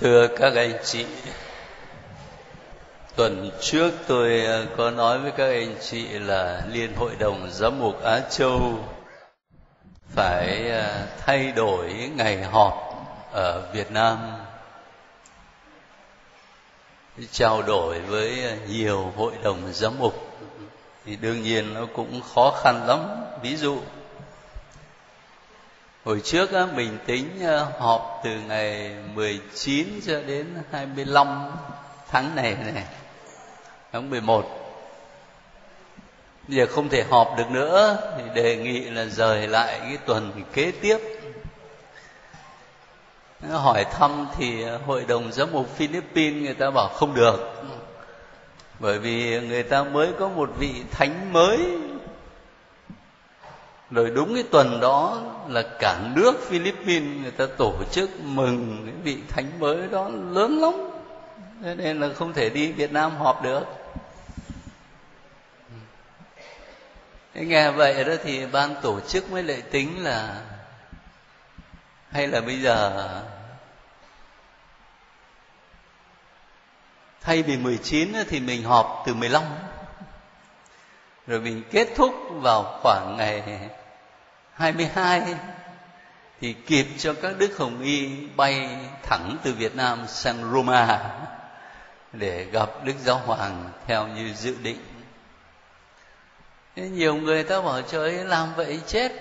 Thưa các anh chị, tuần trước tôi ờ, có nói với các anh chị là Liên Hội đồng Giám mục Á Châu phải ờ, thay đổi ngày họp ở Việt Nam. Trao đổi với nhiều hội đồng giám mục thì đương nhiên nó cũng khó khăn lắm. Ví dụ Hồi trước á, mình tính ờ, họp từ ngày 19 cho đến 25 tháng này này tháng 11 Bây giờ không thể họp được nữa thì đề nghị là rời lại cái tuần kế tiếp. Hỏi thăm thì hội đồng giám mục Philippines người ta bảo không được. Bởi vì người ta mới có một vị thánh mới rồi đúng cái tuần đó là cả nước Philippines người ta tổ chức mừng cái vị thánh mới đó lớn lắm. Thế nên là không thể đi Việt Nam họp được. Thế nghe vậy đó thì ban tổ chức mới lại tính là hay là bây giờ thay vì 19 thì mình họp từ 15 rồi mình kết thúc vào khoảng ngày 22 thì kịp cho các đức hồng y bay thẳng từ Việt Nam sang Roma để gặp Đức Giáo Hoàng theo như dự định. Nhiều người ta bảo, trời làm vậy chết,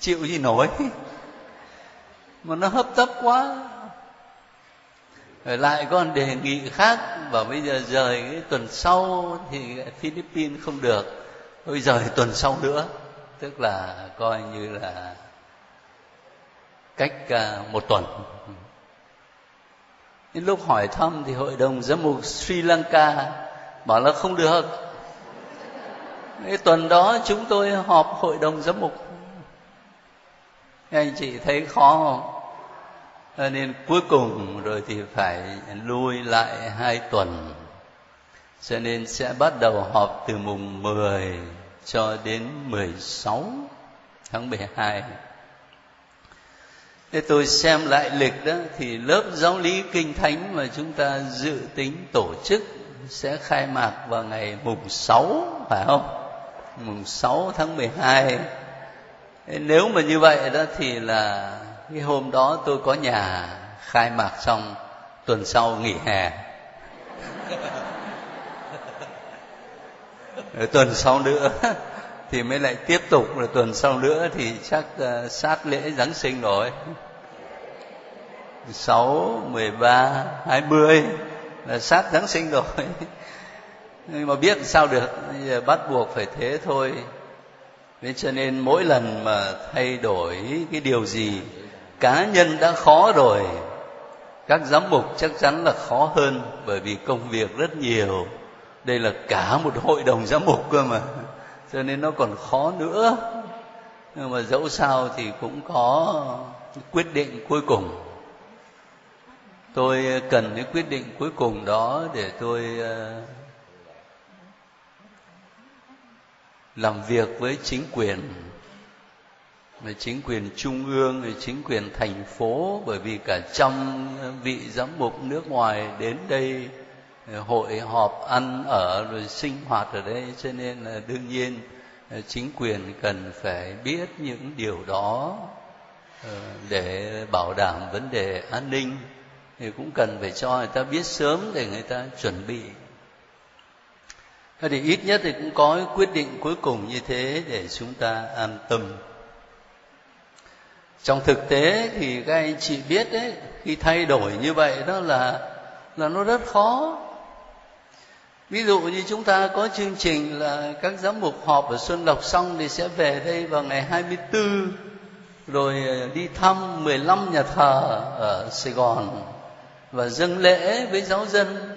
chịu gì nổi? Mà nó hấp tấp quá. Rồi lại còn đề nghị khác và bây giờ rời cái tuần sau thì Philippines không được thôi rời tuần sau nữa tức là coi như là cách à, một tuần. Nhưng lúc hỏi thăm thì hội đồng giám mục Sri Lanka bảo là không được. Cái tuần đó chúng tôi họp hội đồng giám mục. Anh chị thấy khó không? Cho nên cuối cùng rồi thì phải lui lại hai tuần. Cho nên sẽ bắt đầu họp từ mùng 10 cho đến 16 tháng 12 Thế tôi xem lại lịch đó, thì lớp giáo lý kinh thánh mà chúng ta dự tính tổ chức sẽ khai mạc vào ngày mùng 6 phải không? Mùng 6 tháng 12. Thế nếu mà như vậy đó thì là cái hôm đó tôi có nhà khai mạc xong tuần sau nghỉ hè rồi tuần sau nữa thì mới lại tiếp tục. Rồi tuần sau nữa thì chắc uh, sát lễ Giáng sinh rồi. Sáu mười ba hai mươi là sát Giáng sinh rồi. Nhưng mà biết sao được bây giờ bắt buộc phải thế thôi. Thế cho nên mỗi lần mà thay đổi cái điều gì cá nhân đã khó rồi các giám mục chắc chắn là khó hơn bởi vì công việc rất nhiều đây là cả một hội đồng giám mục cơ mà. Cho nên nó còn khó nữa. Nhưng mà dẫu sao thì cũng có quyết định cuối cùng. Tôi cần cái quyết định cuối cùng đó để tôi ờ, làm việc với chính quyền. Về chính quyền trung ương về chính quyền thành phố. Bởi vì cả trăm vị giám mục nước ngoài đến đây Ờ, hội họp ăn ở rồi sinh hoạt ở đây, cho nên là đương nhiên ờ, chính quyền cần phải biết những điều đó ờ, để bảo đảm vấn đề an ninh. Thì cũng cần phải cho người ta biết sớm để người ta chuẩn bị. Thì ít nhất thì cũng có quyết định cuối cùng như thế để chúng ta an tâm. Trong thực tế thì các anh chị biết đấy, khi thay đổi như vậy đó là là nó rất khó ví dụ như chúng ta có chương trình là các giám mục họp ở Xuân Lộc xong thì sẽ về đây vào ngày 24 rồi đi thăm 15 nhà thờ ở Sài Gòn và dâng lễ với giáo dân.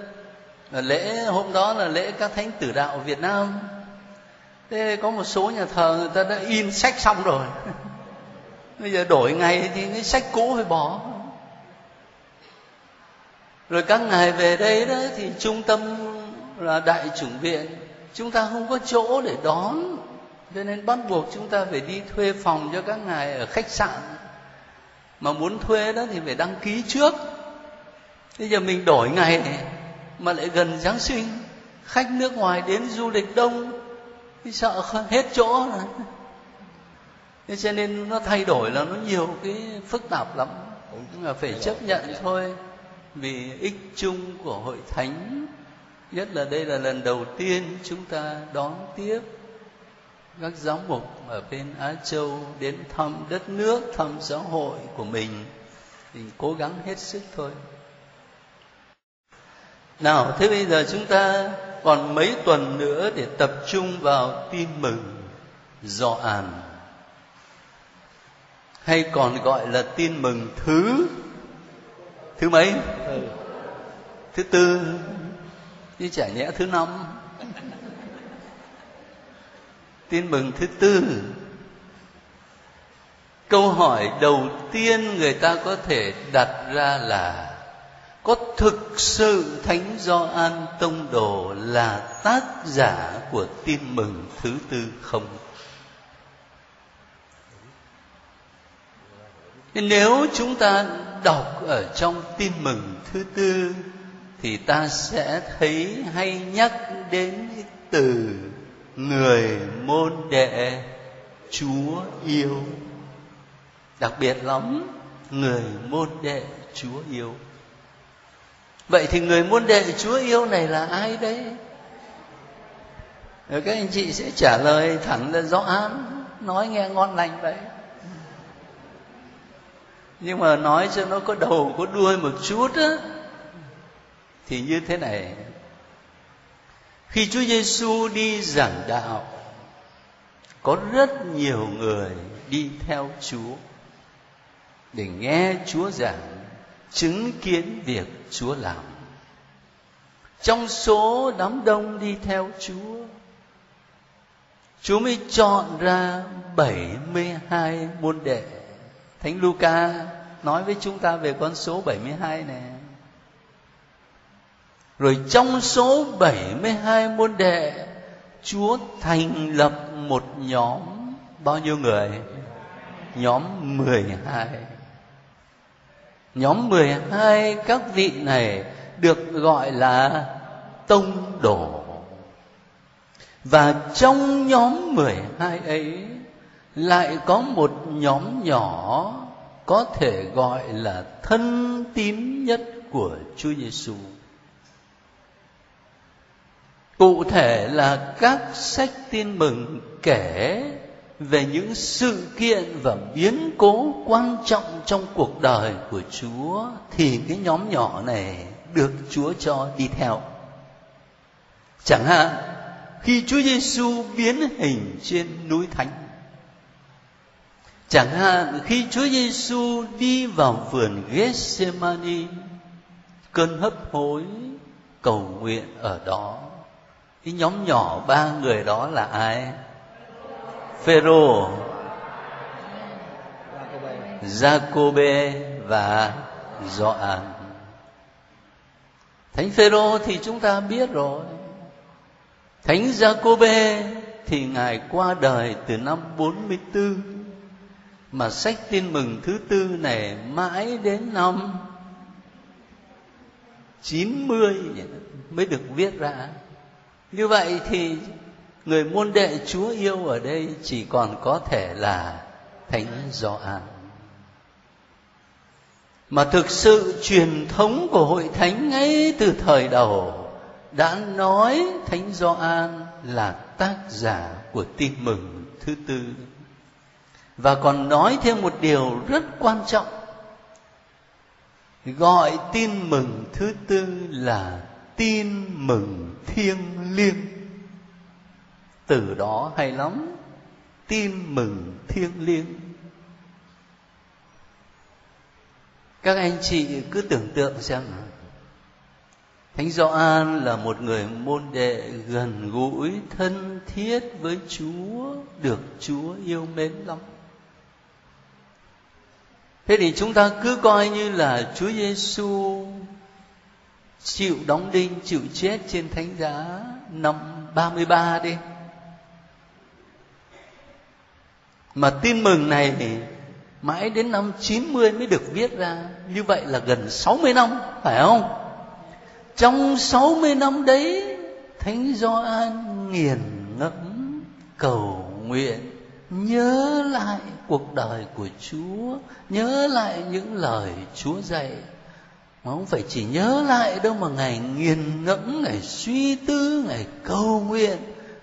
Và lễ hôm đó là lễ các thánh tử đạo Việt Nam. Thế có một số nhà thờ người ta đã in sách xong rồi. Bây giờ đổi ngày thì cái sách cũ phải bỏ. Rồi các ngài về đây đó thì trung tâm là đại chủng viện chúng ta không có chỗ để đón. Cho nên bắt buộc chúng ta phải đi thuê phòng cho các ngài ở khách sạn. Mà muốn thuê đó thì phải đăng ký trước. Bây giờ mình đổi ngày mà lại gần giáng sinh khách nước ngoài đến du lịch đông thì sợ hết chỗ rồi. Thế cho nên nó thay đổi là nó nhiều cái phức tạp lắm. Nhưng mà phải chấp nhận thôi vì ích chung của hội thánh nhất là đây là lần đầu tiên chúng ta đón tiếp các giáo mục ở bên Á Châu đến thăm đất nước, thăm giáo hội của mình thì cố gắng hết sức thôi. Nào, thế bây giờ chúng ta còn mấy tuần nữa để tập trung vào tin mừng dò àn hay còn gọi là tin mừng thứ thứ mấy ừ. thứ tư chứ chả nhẽ thứ năm. Tin mừng thứ tư. Câu hỏi đầu tiên người ta có thể đặt ra là, có thực sự thánh Gioan tông đồ là tác giả của tin mừng thứ tư không? Nếu chúng ta đọc ở trong tin mừng thứ tư thì ta sẽ thấy hay nhắc đến từ người môn đệ chúa yêu. Đặc biệt lắm, người môn đệ chúa yêu. Vậy thì người môn đệ chúa yêu này là ai đấy rồi các anh chị sẽ trả lời thẳng là rõ án, nói nghe ngon lành vậy. Nhưng mà nói cho nó có đầu, có đuôi một chút á thì như thế này. Khi Chúa Giêsu đi giảng đạo, có rất nhiều người đi theo Chúa để nghe Chúa giảng, chứng kiến việc Chúa làm. Trong số đám đông đi theo Chúa Chúa mới chọn ra 72 môn đệ. Thánh Luca nói với chúng ta về con số 72 này rồi trong số 72 môn đệ, Chúa thành lập một nhóm, bao nhiêu người? Nhóm 12. Nhóm 12 các vị này được gọi là tông đồ. Và trong nhóm 12 ấy lại có một nhóm nhỏ có thể gọi là thân tín nhất của Chúa Giêsu cụ thể là các sách tin mừng kể về những sự kiện và biến cố quan trọng trong cuộc đời của Chúa, thì cái nhóm nhỏ này được Chúa cho đi theo. Chẳng hạn, khi Chúa Giêsu biến hình trên núi Thánh. Chẳng hạn khi Chúa Giêsu đi vào vườn Gethsemane, cơn hấp hối cầu nguyện ở đó cái nhóm nhỏ ba người đó là ai? Phêrô Jacobe và Gioan. Thánh Phêrô thì chúng ta biết rồi. Thánh Jacobe thì ngài qua đời từ năm 44 mà sách tin mừng thứ tư này mãi đến năm 90 mới được viết ra như vậy thì người môn đệ chúa yêu ở đây chỉ còn có thể là thánh gioan. Mà thực sự truyền thống của hội thánh ngay từ thời đầu đã nói thánh gioan là tác giả của tin mừng thứ tư. Và còn nói thêm một điều rất quan trọng, gọi tin mừng thứ tư là tin mừng thiêng liêng. Từ đó hay lắm tin mừng thiêng liêng. Các anh chị cứ tưởng tượng xem Thánh Gioan là một người môn đệ gần gũi thân thiết với Chúa, được Chúa yêu mến lắm. Thế thì chúng ta cứ coi như là Chúa Giêsu chịu đóng đinh, chịu chết trên thánh giá. Năm 33 đi. Mà tin mừng này thì mãi đến năm 90 mới được viết ra. Như vậy là gần 60 năm, phải không? Trong 60 năm đấy, thánh Gioan nghiền ngẫm cầu nguyện. Nhớ lại cuộc đời của Chúa, nhớ lại những lời Chúa dạy mà không phải chỉ nhớ lại đâu mà ngài nghiền ngẫm ngài suy tư ngài cầu nguyện,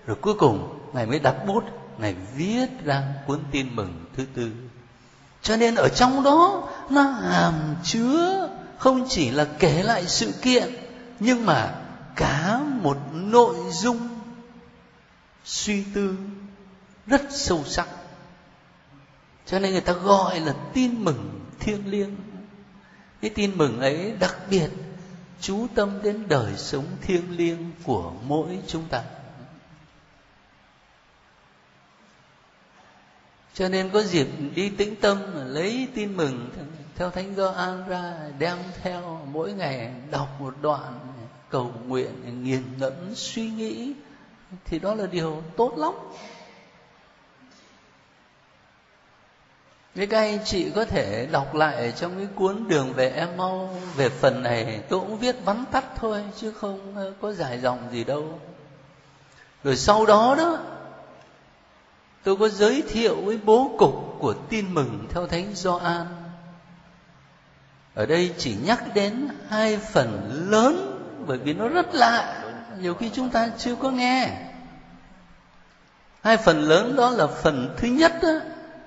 rồi cuối cùng ngài mới đặt bút ngài viết ra cuốn tin mừng thứ tư. Cho nên ở trong đó, nó hàm chứa không chỉ là kể lại sự kiện, nhưng mà cả một nội dung suy tư rất sâu sắc. Cho nên người ta gọi là tin mừng thiêng liêng cái tin mừng ấy đặc biệt chú tâm đến đời sống thiêng liêng của mỗi chúng ta. Cho nên có dịp đi tĩnh tâm, lấy tin mừng theo thánh Gioan ra, đem theo mỗi ngày đọc một đoạn cầu nguyện, nghiền ngẫm suy nghĩ, thì đó là điều tốt lắm. Với các anh chị có thể đọc lại trong cái cuốn Đường về em mau về phần này tôi cũng viết vắn tắt thôi chứ không ờ, có dài dòng gì đâu. Rồi sau đó đó tôi có giới thiệu với bố cục của tin mừng theo Thánh Gioan. Ở đây chỉ nhắc đến hai phần lớn bởi vì nó rất lạ, nhiều khi chúng ta chưa có nghe. Hai phần lớn đó là phần thứ nhất đó,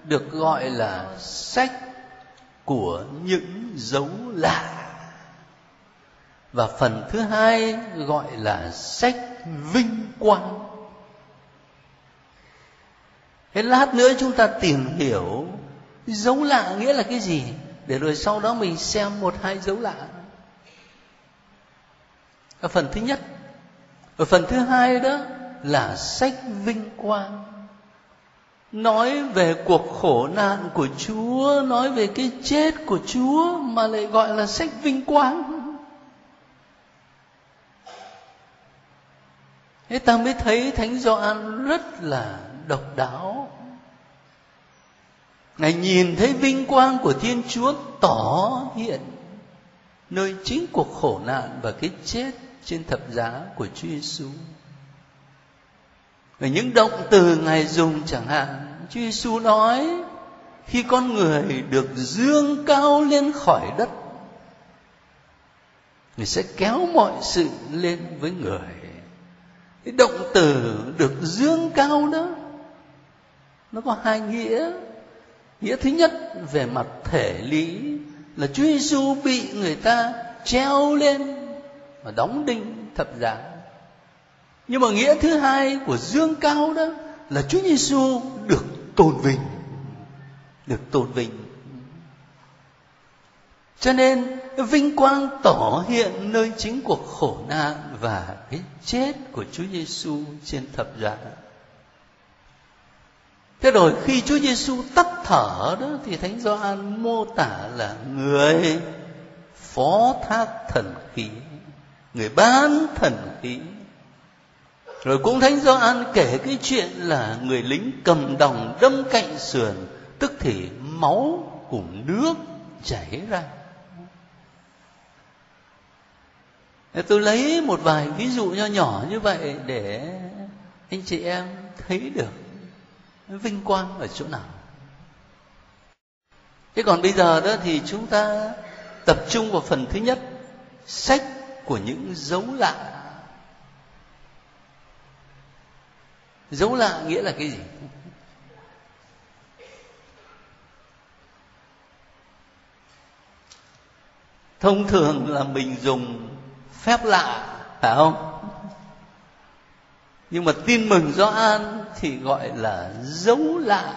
được gọi là sách của những dấu lạ. Và phần thứ hai gọi là sách vinh quang. Thế lát nữa chúng ta tìm hiểu dấu lạ nghĩa là cái gì, để rồi sau đó mình xem một hai dấu lạ. Ở phần thứ nhất ở phần thứ hai đó là sách vinh quang nói về cuộc khổ nạn của Chúa, nói về cái chết của Chúa mà lại gọi là sách vinh quang. Thế ta mới thấy Thánh Gioan rất là độc đáo. Ngài nhìn thấy vinh quang của Thiên Chúa tỏ hiện nơi chính cuộc khổ nạn và cái chết trên thập giá của Chúa Giêsu. Và những động từ Ngài dùng chẳng hạn, Chúa Giêsu nói khi con người được dương cao lên khỏi đất người sẽ kéo mọi sự lên với người. Cái động từ được dương cao đó nó có hai nghĩa. Nghĩa thứ nhất về mặt thể lý là Chúa Giêsu bị người ta treo lên và đóng đinh thập giá nhưng mà nghĩa thứ hai của dương cao đó là Chúa Giêsu được tôn vinh được tôn vinh cho nên vinh quang tỏ hiện nơi chính cuộc khổ nạn và cái chết của Chúa Giêsu trên thập giá. Thế rồi khi Chúa Giêsu tắt thở đó thì Thánh Gioan mô tả là người phó thác thần khí, người bán thần khí rồi cũng thánh Gioan kể cái chuyện là người lính cầm đồng đâm cạnh sườn, tức thì máu cùng nước chảy ra. Tôi lấy một vài ví dụ nho nhỏ như vậy để anh chị em thấy được vinh quang ở chỗ nào. Thế còn bây giờ đó thì chúng ta tập trung vào phần thứ nhất, sách của những dấu lạ. Dấu lạ nghĩa là cái gì? Thông thường là mình dùng phép lạ, phải không? Nhưng mà tin mừng do an thì gọi là dấu lạ.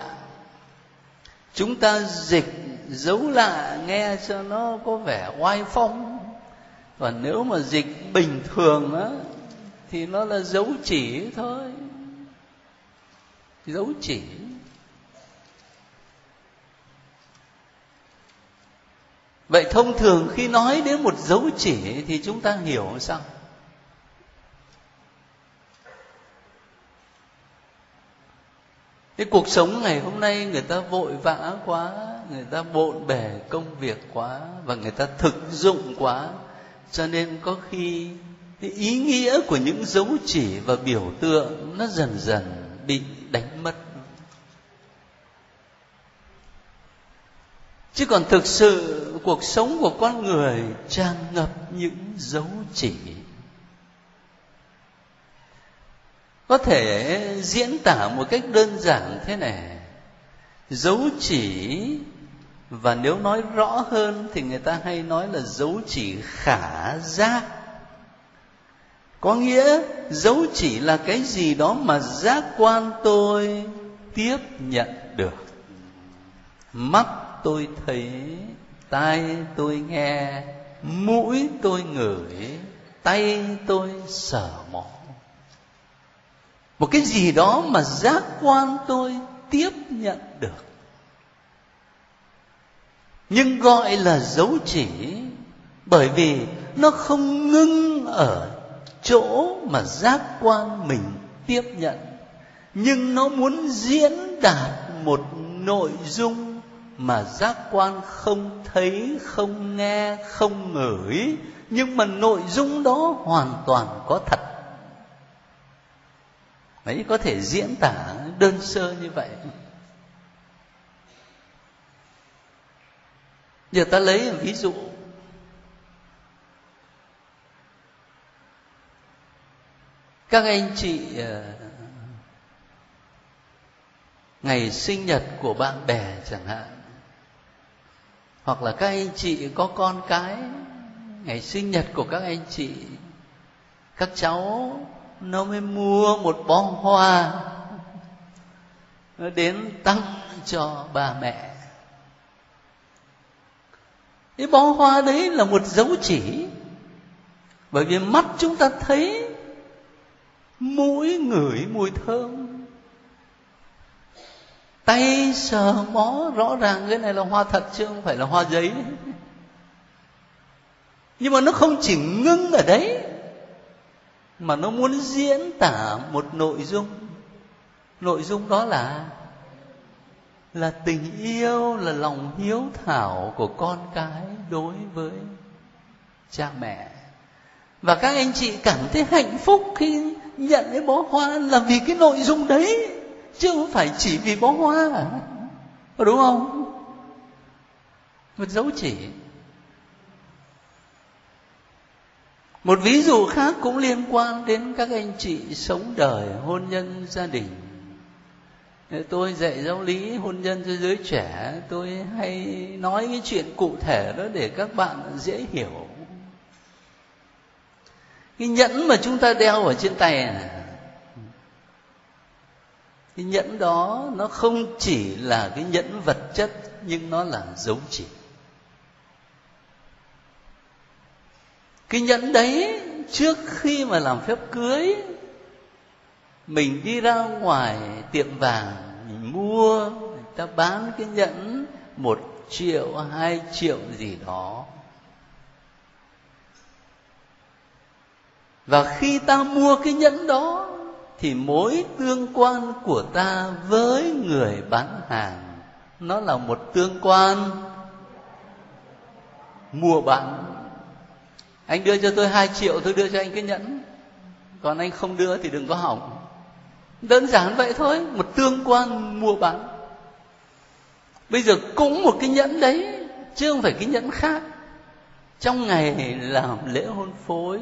Chúng ta dịch dấu lạ nghe cho nó có vẻ oai phong. Và nếu mà dịch bình thường á, thì nó là dấu chỉ thôi dấu chỉ. Vậy thông thường khi nói đến một dấu chỉ thì chúng ta hiểu sao? Cái cuộc sống ngày hôm nay người ta vội vã quá, người ta bộn bề công việc quá và người ta thực dụng quá. Cho nên có khi cái ý nghĩa của những dấu chỉ và biểu tượng nó dần dần bị đánh mất. Chứ còn thực sự cuộc sống của con người tràn ngập những dấu chỉ, có thể diễn tả một cách đơn giản thế này. Dấu chỉ, và nếu nói rõ hơn thì người ta hay nói là dấu chỉ khả giác có nghĩa, dấu chỉ là cái gì đó mà giác quan tôi tiếp nhận được. Mắt tôi thấy, tai tôi nghe, mũi tôi ngửi, tay tôi sờ mó một cái gì đó mà giác quan tôi tiếp nhận được. Nhưng gọi là dấu chỉ, bởi vì nó không ngưng ở chỗ mà giác quan mình tiếp nhận. Nhưng nó muốn diễn đạt một nội dung mà giác quan không thấy, không nghe, không ngửi, nhưng mà nội dung đó hoàn toàn có thật. Ấy có thể diễn tả đơn sơ như vậy. Giờ ta lấy ví dụ. Các anh chị ờ, ngày sinh nhật của bạn bè chẳng hạn, hoặc là các anh chị có con cái, ngày sinh nhật của các anh chị, các cháu nó mới mua một bó hoa nó đến tặng cho bà mẹ. Cái bó hoa đấy là một dấu chỉ, bởi vì mắt chúng ta thấy mũi ngửi mùi thơm. Tay sờ mó, rõ ràng cái này là hoa thật chứ không phải là hoa giấy. Nhưng mà nó không chỉ ngưng ở đấy, mà nó muốn diễn tả một nội dung. Nội dung đó là là tình yêu là lòng hiếu thảo của con cái đối với cha mẹ. Và các anh chị cảm thấy hạnh phúc khi nhận cái bó hoa là vì cái nội dung đấy, chứ không phải chỉ vì bó hoa. Đúng không? Một dấu chỉ. Một ví dụ khác cũng liên quan đến các anh chị sống đời hôn nhân gia đình. Tôi dạy giáo lý hôn nhân cho giới trẻ, tôi hay nói cái chuyện cụ thể đó để các bạn dễ hiểu cái nhẫn mà chúng ta đeo ở trên tay này cái nhẫn đó nó không chỉ là cái nhẫn vật chất, nhưng nó là dấu chỉ. Cái nhẫn đấy, trước khi mà làm phép cưới, mình đi ra ngoài tiệm vàng, mình mua, người ta bán cái nhẫn một triệu, hai triệu gì đó. Và khi ta mua cái nhẫn đó, thì mối tương quan của ta với người bán hàng, nó là một tương quan. Mua bán. Anh đưa cho tôi hai triệu, tôi đưa cho anh cái nhẫn. Còn anh không đưa thì đừng có hỏng. Đơn giản vậy thôi, một tương quan mua bán. Bây giờ cũng một cái nhẫn đấy, chứ không phải cái nhẫn khác. Trong ngày làm lễ hôn phối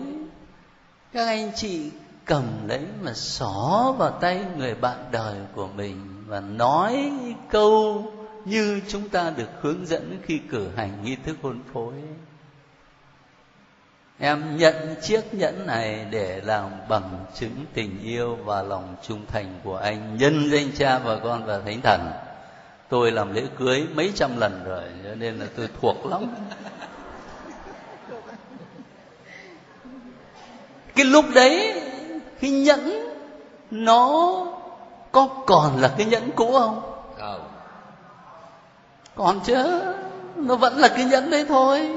các anh chị cầm lấy mà xỏ vào tay người bạn đời của mình và nói câu như chúng ta được hướng dẫn khi cử hành nghi thức hôn phối. Em nhận chiếc nhẫn này để làm bằng chứng tình yêu và lòng trung thành của anh, nhân danh cha và con và thánh thần. Tôi làm lễ cưới mấy trăm lần rồi, cho nên là tôi thuộc lắm. Cái lúc đấy cái nhẫn nó có còn là cái nhẫn cũ không? Không. Còn chứ nó vẫn là cái nhẫn đấy thôi.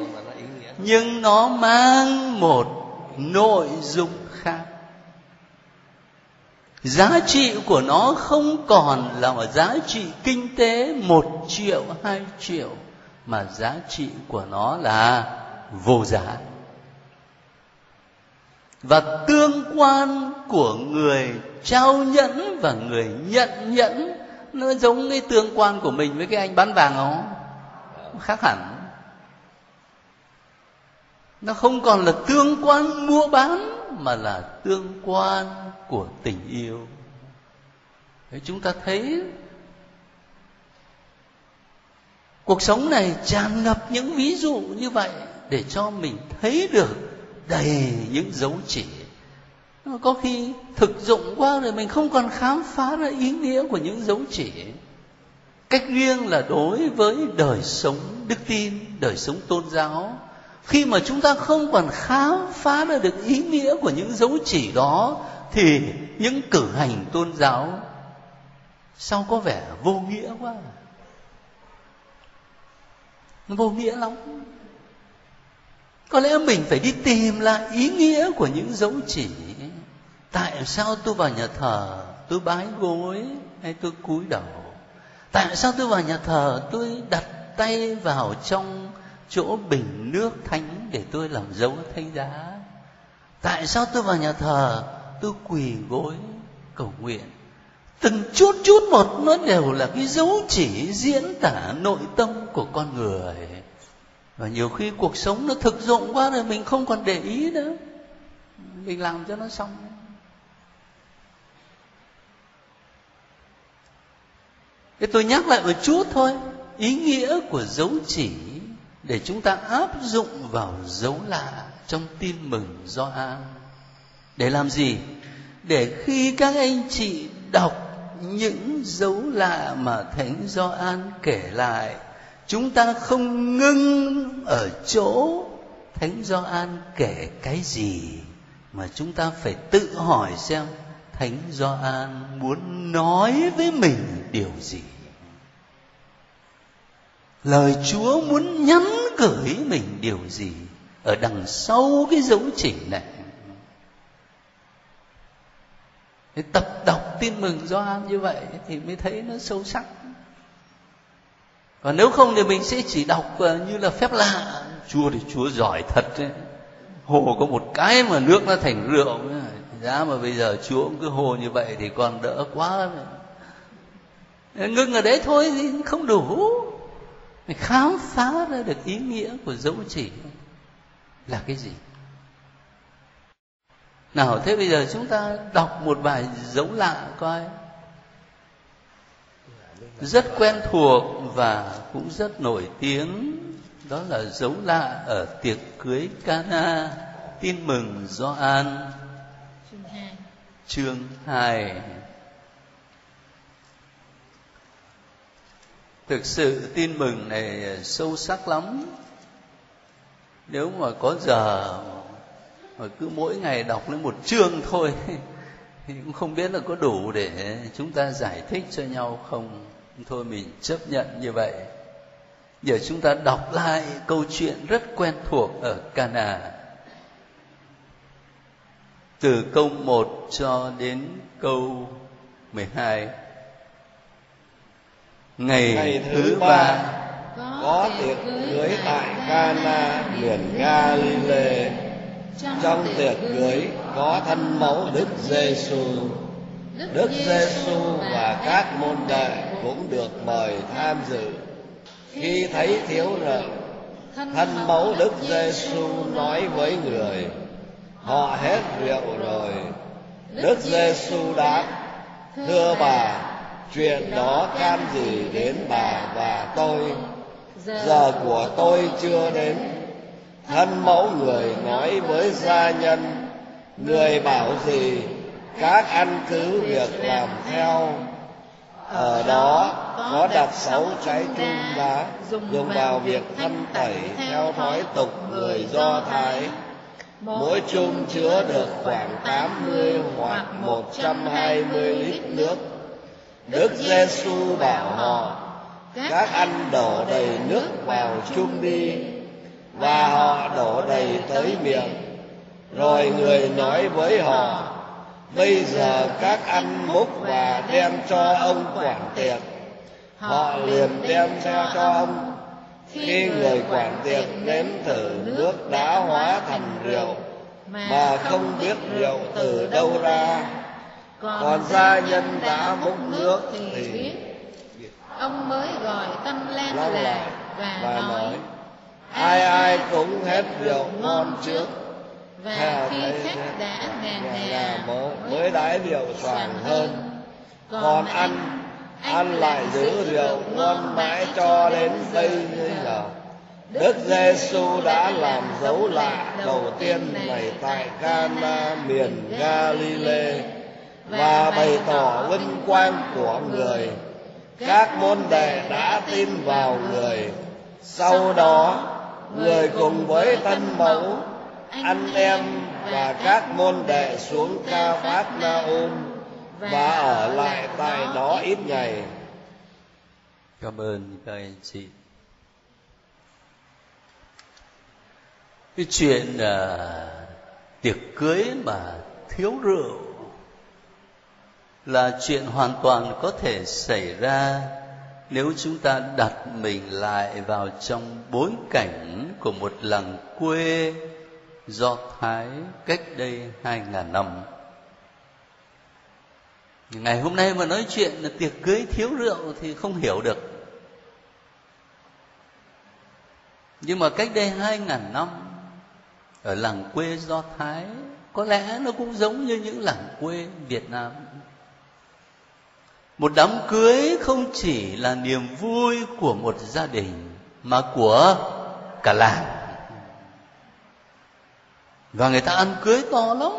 Nhưng nó mang một nội dung khác. Giá trị của nó không còn là một giá trị kinh tế một triệu hai triệu mà giá trị của nó là vô giá và tương quan của người trao nhẫn và người nhận nhẫn. Nó giống cái tương quan của mình với cái anh bán vàng đó. Khác hẳn. Nó không còn là tương quan mua bán, mà là tương quan của tình yêu. Thế chúng ta thấy cuộc sống này tràn ngập những ví dụ như vậy để cho mình thấy được đầy những dấu chỉ. Có khi thực dụng quá rồi mình không còn khám phá ra ý nghĩa của những dấu chỉ. Cách riêng là đối với đời sống đức tin, đời sống tôn giáo. Khi mà chúng ta không còn khám phá ra được ý nghĩa của những dấu chỉ đó, thì những cử hành tôn giáo sao có vẻ vô nghĩa quá. Vô nghĩa lắm có lẽ mình phải đi tìm lại ý nghĩa của những dấu chỉ. Tại sao tôi vào nhà thờ, tôi bái gối hay tôi cúi đầu? Tại sao tôi vào nhà thờ, tôi đặt tay vào trong chỗ bình nước thánh để tôi làm dấu thánh giá? Tại sao tôi vào nhà thờ, tôi quỳ gối cầu nguyện? Từng chút chút một nó đều là cái dấu chỉ diễn tả nội tâm của con người và nhiều khi cuộc sống nó thực dụng quá rồi mình không còn để ý nữa. Mình làm cho nó xong. Thế tôi nhắc lại một chút thôi. Ý nghĩa của dấu chỉ để chúng ta áp dụng vào dấu lạ trong tin mừng do an để làm gì? Để khi các anh chị đọc những dấu lạ mà thánh do an kể lại chúng ta không ngưng ở chỗ thánh Gioan kể cái gì mà chúng ta phải tự hỏi xem thánh Gioan muốn nói với mình điều gì. Lời chúa muốn nhắn gửi mình điều gì ở đằng sau cái dấu chỉ này. Tập đọc tin mừng Gioan như vậy thì mới thấy nó sâu sắc còn nếu không thì mình sẽ chỉ đọc ờ, như là phép lạ. Chúa thì chúa giỏi thật đấy. Hồ có một cái mà nước nó thành rượu giá mà bây giờ chúa cũng cứ hồ như vậy thì còn đỡ quá ờ, ngưng ở đấy thôi thì không đủ. Mình khám phá ra được ý nghĩa của dấu chỉ. Là cái gì? Nào, thế bây giờ chúng ta đọc một bài dấu lạ coi rất quen thuộc và cũng rất nổi tiếng đó là dấu lạ ở tiệc cưới Cana. Tin mừng do an. Chương 2 thực sự tin mừng này sâu sắc lắm. Nếu mà có giờ mà cứ mỗi ngày đọc lên một chương thôi thì cũng không biết là có đủ để chúng ta giải thích cho nhau không. Thôi mình chấp nhận như vậy. Giờ chúng ta đọc lại câu chuyện rất quen thuộc ở Cana. Từ câu 1 cho đến câu 12 ngày, ngày thứ ba có tiệc cưới tại Cana miền Galilee trong tiệc cưới có thân mẫu Đức Giêsu Đức Giêsu và các môn đệ cũng được mời tham dự. Khi thấy thiếu nợ thân mẫu Đức Giêsu nói với người họ hết rượu rồi. Đức Giêsu đáp thưa bà chuyện đó can gì đến bà và tôi? giờ của tôi chưa đến. thân mẫu người nói với gia nhân người bảo gì, các anh cứ việc làm theo. Ở đó có đặt sáu trái trung đá dùng vào việc thanh tẩy theo thói tục người do thái. Mỗi chung chứa được khoảng tám mươi hoặc một trăm hai mươi lít nước. Đức giêsu bảo họ, các anh đổ đầy nước vào chung đi, và họ đổ đầy tới miệng rồi người nói với họ bây giờ các ăn múc và đem cho ông quản tiệc. Họ liền đem theo cho ông. Khi người quản tiệc nếm thử nước đã hóa thành rượu mà không biết rượu từ đâu ra. Còn gia nhân đã múc nước thì ông mới gọi tâm lan lại và, nói ai ai cũng hết rượu ngon trước và khi khách đã ngàn ngà ngà mới đái rượu xoàng hơn. còn ăn ăn lại giữ rượu ngon mãi cho đến bây giờ. Đức Giêsu đã làm dấu lạ đầu tiên này tại Cana miền Galilee và bày tỏ vinh quang của người. Các môn đệ đã tin vào người. Sau đó, người cùng với thân mẫu, anh em và các môn đệ xuống Ca Phát Na ôm và ở lại tại đó ít ngày. Cảm ơn các anh chị. Cái chuyện uh, tiệc cưới mà thiếu rượu là chuyện hoàn toàn có thể xảy ra nếu chúng ta đặt mình lại vào trong bối cảnh của một làng quê do Thái cách đây hai ngàn năm. Ngày hôm nay mà nói chuyện là tiệc cưới thiếu rượu thì không hiểu được. Nhưng mà cách đây hai ngàn năm, ở làng quê do Thái, có lẽ nó cũng giống như những làng quê Việt Nam. Một đám cưới không chỉ là niềm vui của một gia đình, mà của cả làng. Và người ta ăn cưới to lắm,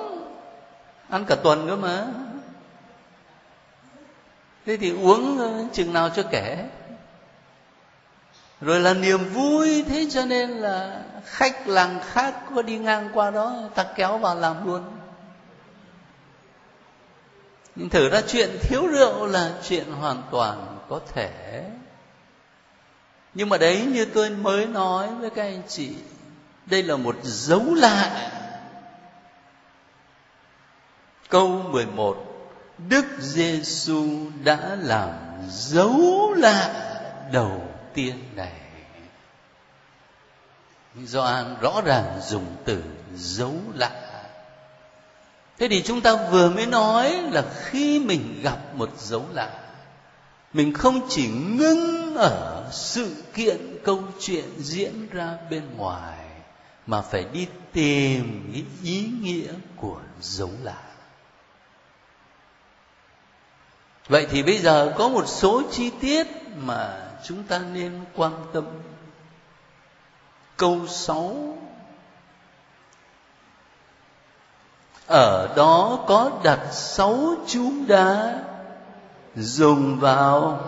ăn cả tuần cơ mà. Thế thì uống ờ, chừng nào cho kể. Rồi là niềm vui thế cho nên là khách làng khác có đi ngang qua đó ta kéo vào làm luôn. Nhưng thử ra chuyện thiếu rượu là chuyện hoàn toàn có thể. Nhưng mà đấy như tôi mới nói với các anh chị đây là một dấu lạ câu 11 Đức Giêsu đã làm dấu lạ đầu tiên này. Gioan rõ ràng dùng từ dấu lạ thế thì chúng ta vừa mới nói là khi mình gặp một dấu lạ mình không chỉ ngưng ở sự kiện, câu chuyện diễn ra bên ngoài, mà phải đi tìm cái ý nghĩa của dấu lạ vậy thì bây giờ có một số chi tiết mà chúng ta nên quan tâm. Câu 6 ở đó có đặt sáu chú đá dùng vào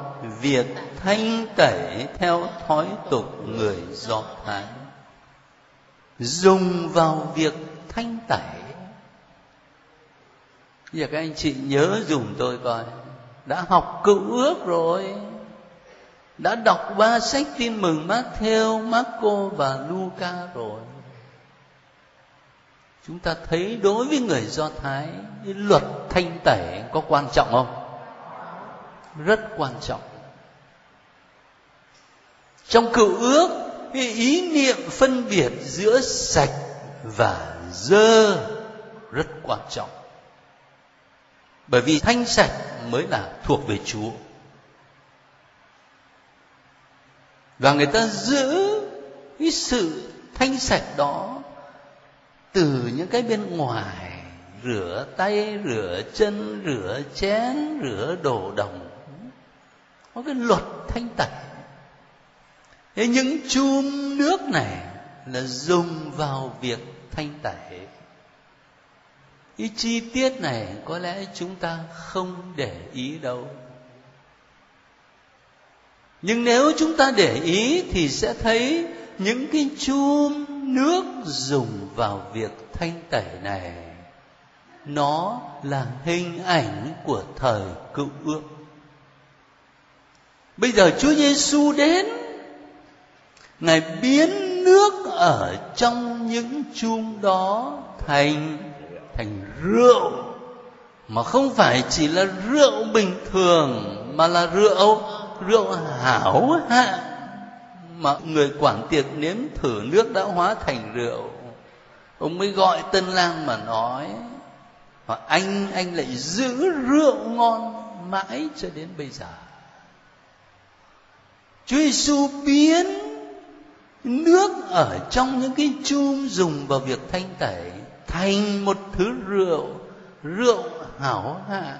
việc thanh tẩy theo thói tục người do thái. Dùng vào việc thanh tẩy. Giờ các anh chị nhớ dùng tôi coi đã học cựu ước rồi đã đọc ba sách tin mừng Matthew, Marco và Luca rồi. Chúng ta thấy đối với người Do Thái, luật thanh tẩy có quan trọng không? Rất quan trọng. Trong cựu ước, cái ý niệm phân biệt giữa sạch và dơ rất quan trọng. Bởi vì thanh sạch mới là thuộc về Chúa. và người ta giữ cái sự thanh sạch đó từ những cái bên ngoài, rửa tay, rửa chân, rửa chén, rửa đồ đồng. Có cái luật thanh tẩy. Thế những chum nước này là dùng vào việc thanh tẩy cái chi tiết này có lẽ chúng ta không để ý đâu. Nhưng nếu chúng ta để ý thì sẽ thấy những cái chum nước dùng vào việc thanh tẩy này. Nó là hình ảnh của thời cựu ước. Bây giờ chúa giêsu đến, ngài biến nước ở trong những chum đó thành thành rượu, mà không phải chỉ là rượu bình thường, mà là rượu rượu hảo hạng mà người quản tiệc nếm thử nước đã hóa thành rượu. Ông mới gọi tân lang mà nói, và anh anh lại giữ rượu ngon mãi cho đến bây giờ. Chúa Giêsu biến nước ở trong những cái chum dùng vào việc thanh tẩy thành một thứ rượu rượu hảo hạng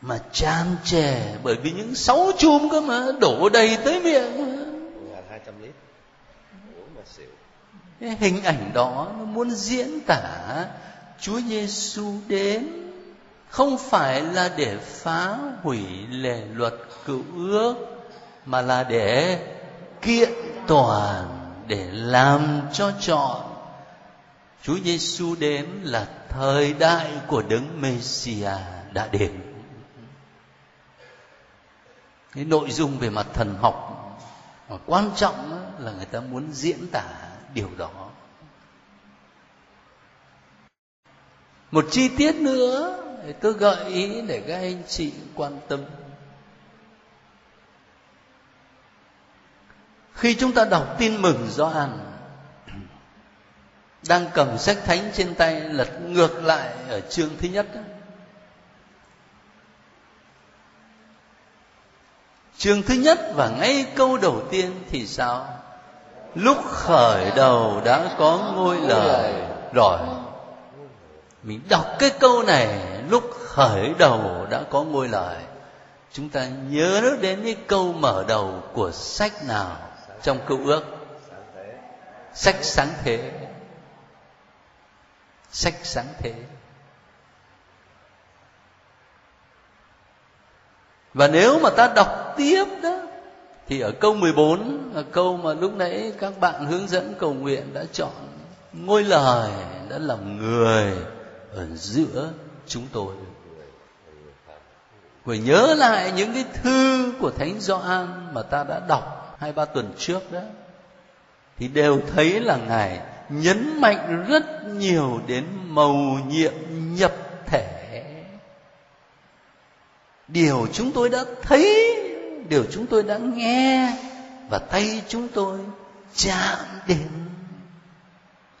mà tràn trề bởi vì những sáu chum cơ mà đổ đầy tới miệng. Hai trăm lít. Uống mà xỉu. Cái hình ảnh đó nó muốn diễn tả Chúa Giêsu đến không phải là để phá hủy lề luật cựu ước mà là để kiện toàn để làm cho chọn Chúa Giêsu đến là thời đại của đấng Mêsia đã đến. Cái nội dung về mặt thần học mà quan trọng là người ta muốn diễn tả điều đó. Một chi tiết nữa, tôi gợi ý để các anh chị quan tâm. Khi chúng ta đọc tin mừng Gioan đang cầm sách thánh trên tay lật ngược lại ở chương thứ nhất đó. chương thứ nhất và ngay câu đầu tiên thì sao? Lúc khởi đầu đã có ngôi lời rồi. Mình đọc cái câu này, lúc khởi đầu đã có ngôi lời. Chúng ta nhớ đến cái câu mở đầu của sách nào trong cựu ước? Sách sáng thế sách sáng thế và nếu mà ta đọc tiếp đó, thì ở câu 14 là câu mà lúc nãy các bạn hướng dẫn cầu nguyện đã chọn, ngôi lời đã làm người ở giữa chúng tôi. Người nhớ lại những cái thư của Thánh Gioan mà ta đã đọc hai ba tuần trước đó, thì đều thấy là ngài nhấn mạnh rất nhiều đến mầu nhiệm nhập thể điều chúng tôi đã thấy, điều chúng tôi đã nghe, và tay chúng tôi chạm đến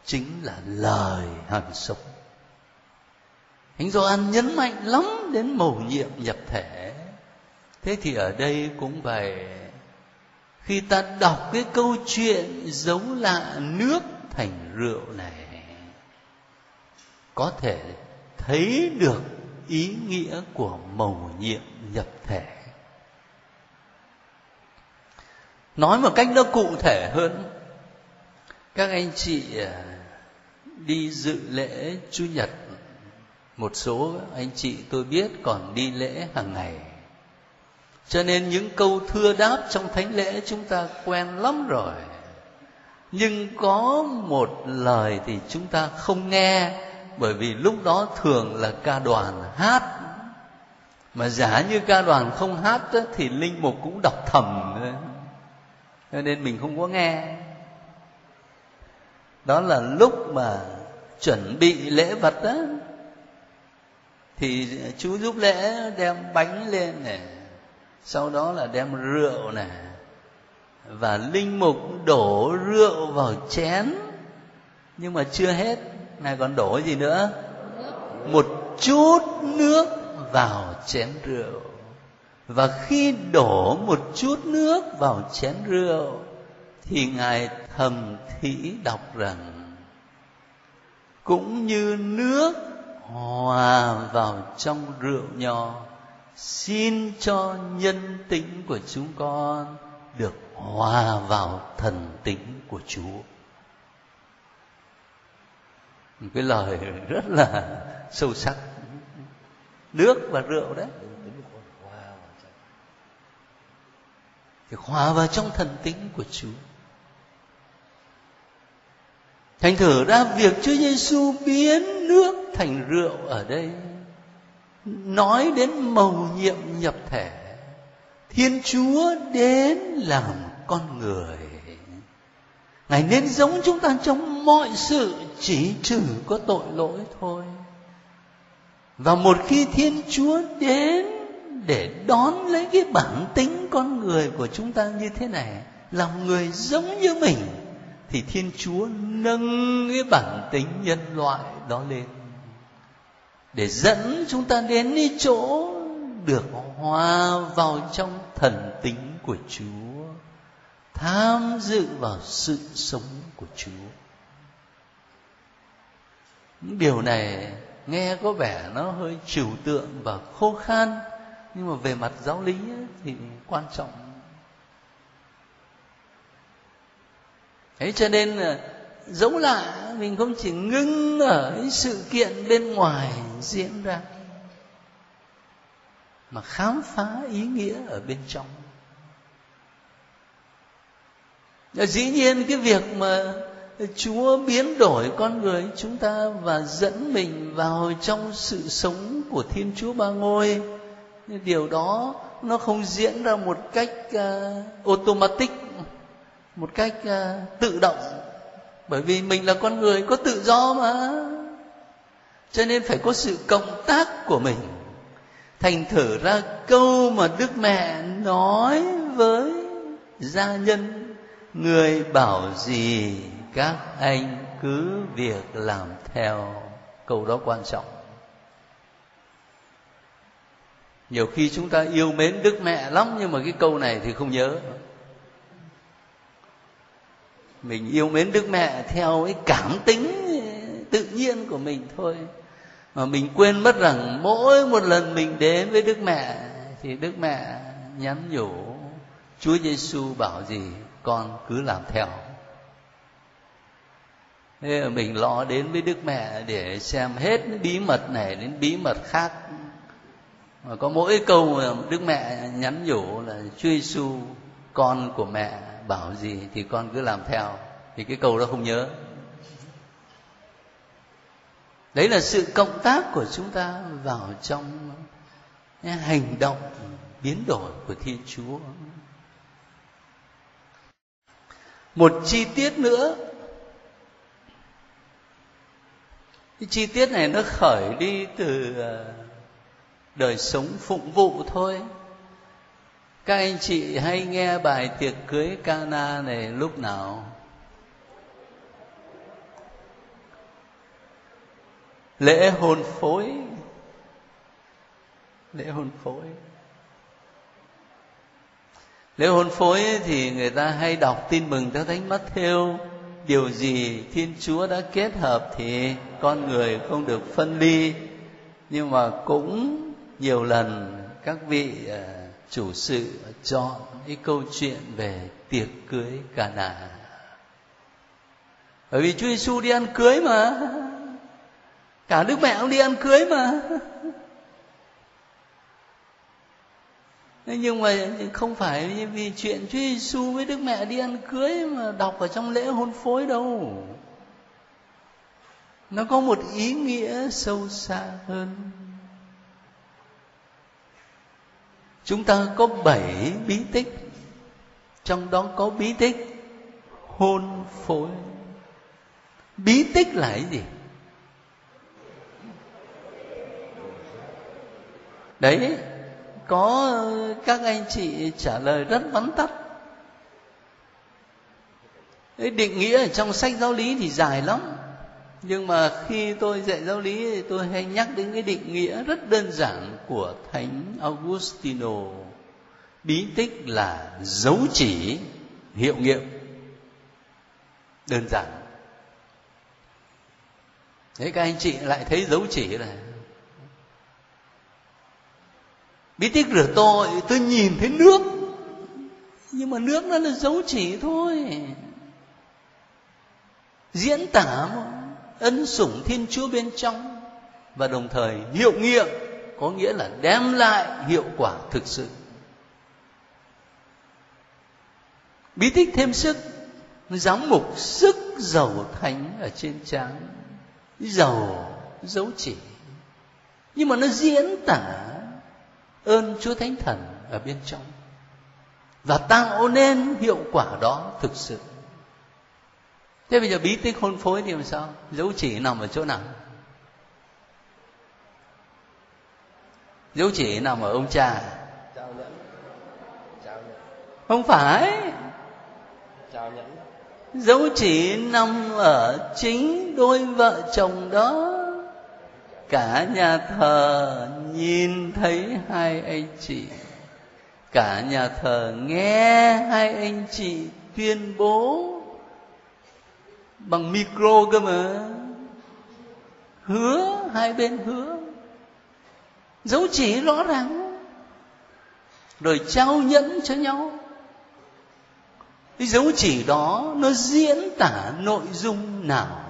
chính là lời hằng sống Thánh Gioan nhấn mạnh lắm đến mầu nhiệm nhập thể. Thế thì ở đây cũng vậy. Khi ta đọc cái câu chuyện giấu lạ nước thành rượu này, có thể thấy được ý nghĩa của mầu nhiệm nhập thể. Nói một cách nó cụ thể hơn, các anh chị à, đi dự lễ chủ nhật, một số anh chị tôi biết còn đi lễ hàng ngày. Cho nên những câu thưa đáp trong thánh lễ chúng ta quen lắm rồi nhưng có một lời thì chúng ta không nghe, bởi vì lúc đó thường là ca đoàn hát. Mà giả như ca đoàn không hát thì linh mục cũng đọc thầm cho nên mình không có nghe. Đó là lúc mà chuẩn bị lễ vật đó thì chú giúp lễ đem bánh lên này, sau đó là đem rượu này và linh mục đổ rượu vào chén. Nhưng mà chưa hết ngài còn đổ gì nữa? Một chút nước vào chén rượu. Và khi đổ một chút nước vào chén rượu, thì ngài thầm thĩ đọc rằng, cũng như nước hòa vào trong rượu nho, xin cho nhân tính của chúng con được hòa vào thần tính của Chúa. Một cái lời rất là sâu sắc. Nước và rượu đấy. Thì hòa vào trong thần tính của Chúa. Thành thử ra việc Chúa Giêsu biến nước thành rượu ở đây, nói đến mầu nhiệm nhập thể thiên chúa đến làm con người. Ngài nên giống chúng ta trong mọi sự, chỉ trừ có tội lỗi thôi. Và một khi thiên chúa đến để đón lấy cái bản tính con người của chúng ta như thế này, làm người giống như mình, thì thiên chúa nâng cái bản tính nhân loại đó lên. Để dẫn chúng ta đến cái chỗ được hòa vào trong thần tính của chúa, tham dự vào sự sống của chúa. Điều này nghe có vẻ nó hơi trừu tượng và khô khan, nhưng mà về mặt giáo lý thì quan trọng. Thế cho nên là dẫu lạ mình không chỉ ngưng ở sự kiện bên ngoài diễn ra mà khám phá ý nghĩa ở bên trong. Dĩ nhiên cái việc mà chúa biến đổi con người chúng ta và dẫn mình vào trong sự sống của thiên chúa ba ngôi điều đó nó không diễn ra một cách uh, automatic một cách uh, tự động. Bởi vì mình là con người có tự do mà. Cho nên phải có sự cộng tác của mình thành thử ra câu mà đức mẹ nói với gia nhân, người bảo gì các anh cứ việc làm theo. Câu đó quan trọng. Nhiều khi chúng ta yêu mến đức mẹ lắm nhưng mà cái câu này thì không nhớ. Mình yêu mến đức mẹ theo cái cảm tính tự nhiên của mình thôi mà mình quên mất rằng mỗi một lần mình đến với đức mẹ thì đức mẹ nhắn nhủ, chúa giêsu bảo gì, con cứ làm theo. Thế là mình lo đến với đức mẹ để xem hết bí mật này đến bí mật khác. Mà có mỗi câu mà đức mẹ nhắn nhủ là, chúa giêsu con của mẹ bảo gì thì con cứ làm theo. Thì cái câu đó không nhớ đấy là sự cộng tác của chúng ta vào trong hành động biến đổi của thiên chúa. Một chi tiết nữa. Cái chi tiết này nó khởi đi từ ờ, đời sống phụng vụ thôi. Các anh chị hay nghe bài tiệc cưới Cana này lúc nào? Lễ hôn phối. Lễ hôn phối. Lễ hôn phối thì người ta hay đọc tin mừng theo thánh mắt theo điều gì thiên chúa đã kết hợp thì con người không được phân ly. Nhưng mà cũng nhiều lần các vị à, chủ sự chọn cái câu chuyện về tiệc cưới Cana. Bởi vì Chúa Giêsu đi ăn cưới mà cả đức mẹ cũng đi ăn cưới mà nhưng mà không phải vì chuyện Chúa Giêsu với Đức Mẹ đi ăn cưới mà đọc ở trong lễ hôn phối đâu. Nó có một ý nghĩa sâu xa hơn. Chúng ta có bảy bí tích, trong đó có bí tích hôn phối. Bí tích là cái gì? Đấy có các anh chị trả lời rất vắn tắt. Đấy, định nghĩa ở trong sách giáo lý thì dài lắm. Nhưng mà khi tôi dạy giáo lý thì tôi hay nhắc đến cái định nghĩa rất đơn giản của thánh augustino. Bí tích là dấu chỉ hiệu nghiệm. Đơn giản. Thế các anh chị lại thấy dấu chỉ này. Bí tích rửa tội, tôi nhìn thấy nước. Nhưng mà nước nó là dấu chỉ thôi. Diễn tả ân sủng thiên chúa bên trong. Và đồng thời, hiệu nghiệm, có nghĩa là đem lại hiệu quả thực sự. Bí tích thêm sức, giám mục sức giàu thánh ở trên trán. Giàu, dấu chỉ. Nhưng mà nó diễn tả ơn Chúa Thánh Thần ở bên trong. Và tạo nên hiệu quả đó thực sự. Thế bây giờ bí tích hôn phối thì làm sao? Dấu chỉ nằm ở chỗ nào? dấu chỉ nằm ở ông cha. Không phải. Dấu chỉ nằm ở chính đôi vợ chồng đó cả nhà thờ nhìn thấy hai anh chị. Cả nhà thờ nghe hai anh chị tuyên bố bằng micro cơ mà. Hứa, hai bên hứa. Dấu chỉ rõ ràng. Rồi trao nhẫn cho nhau. Cái dấu chỉ đó nó diễn tả nội dung nào?